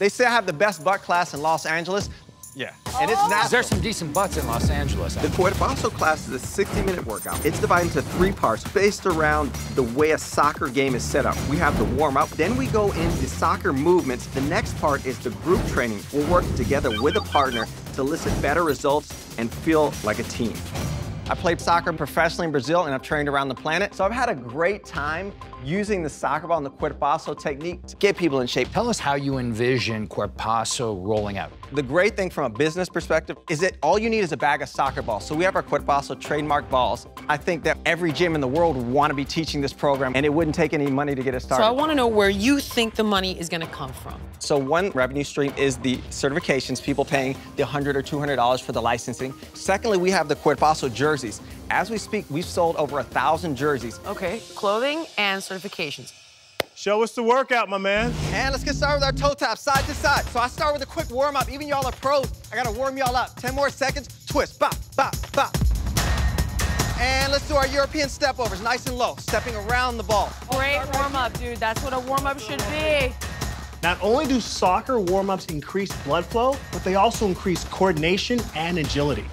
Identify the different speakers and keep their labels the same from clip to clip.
Speaker 1: They say I have the best butt class in Los Angeles. Yeah, and it's oh. natural.
Speaker 2: There's some decent butts in Los Angeles.
Speaker 3: The Cuerpazo class is a 60-minute workout. It's divided into three parts based around the way a soccer game is set up. We have the warm-up, then we go into soccer movements. The next part is the group training. We'll work together with a partner to elicit better results and feel like a team.
Speaker 1: I played soccer professionally in Brazil and I've trained around the planet. So I've had a great time using the soccer ball and the cuerpazo technique to get people in shape.
Speaker 2: Tell us how you envision Cuerpazo rolling out.
Speaker 1: The great thing from a business perspective is that all you need is a bag of soccer balls. So we have our Cuerpazo trademark balls. I think that every gym in the world would want to be teaching this program and it wouldn't take any money to get it started.
Speaker 4: So I want to know where you think the money is going to come from.
Speaker 1: So one revenue stream is the certifications, people paying the 100 or $200 for the licensing. Secondly, we have the Cuerpazo jerseys. As we speak, we've sold over a thousand jerseys.
Speaker 4: Okay, clothing and certifications.
Speaker 5: Show us the workout, my man.
Speaker 1: And let's get started with our toe taps, side to side. So I start with a quick warm up. Even y'all are pros, I gotta warm y'all up. 10 more seconds, twist, bop, bop, bop. And let's do our European step overs, nice and low, stepping around the ball.
Speaker 4: Great warm up, dude. That's what a warm up should be.
Speaker 5: Not only do soccer warm-ups increase blood flow, but they also increase coordination and agility.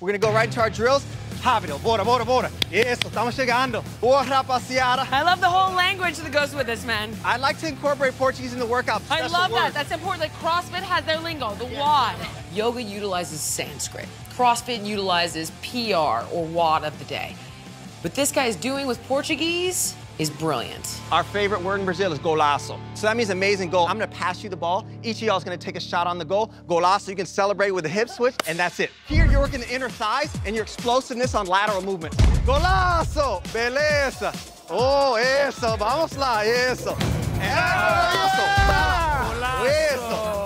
Speaker 1: We're gonna go right into our drills. Rápido, bora, bora, bora. Eso, estamos chegando. Boa, rapaziada.
Speaker 4: I love the whole language that goes with this, man.
Speaker 1: I like to incorporate Portuguese in the workout.
Speaker 4: I
Speaker 1: special
Speaker 4: love that. That's important. Like CrossFit has their lingo, the WOD. Yoga utilizes Sanskrit. CrossFit utilizes PR or WOD of the day. What this guy is doing with Portuguese is brilliant.
Speaker 1: Our favorite word in Brazil is golaço. So that means amazing goal. I'm gonna pass you the ball. Each of y'all is gonna take a shot on the goal. Golaço, you can celebrate with a hip switch, and that's it. Here, you're working the inner thighs and your explosiveness on lateral movement. Golaço! Beleza! Oh, eso! Vamos lá, eso! Eso! Eso!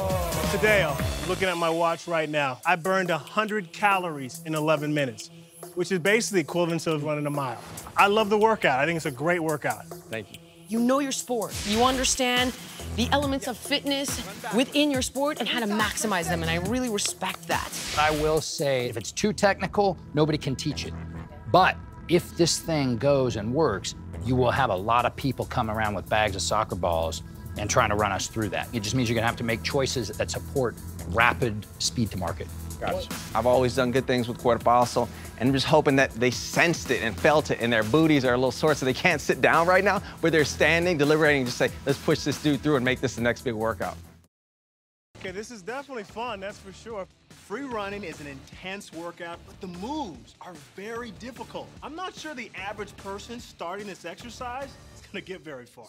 Speaker 5: Tadeo, looking at my watch right now, I burned 100 calories in 11 minutes, which is basically equivalent to running a mile. I love the workout. I think it's a great workout.
Speaker 1: Thank you.
Speaker 4: You know your sport. You understand the elements of fitness within your sport and how to maximize them, and I really respect that.
Speaker 2: I will say, if it's too technical, nobody can teach it. But if this thing goes and works, you will have a lot of people come around with bags of soccer balls and trying to run us through that. It just means you're gonna have to make choices that support rapid speed to market.
Speaker 1: Gotcha. I've always done good things with Cuerpazo, and I'm just hoping that they sensed it and felt it, and their booties are a little sore, so they can't sit down right now, but they're standing, deliberating, just say, let's push this dude through and make this the next big workout.
Speaker 5: Okay, this is definitely fun, that's for sure.
Speaker 6: Free running is an intense workout, but the moves are very difficult. I'm not sure the average person starting this exercise is gonna get very far.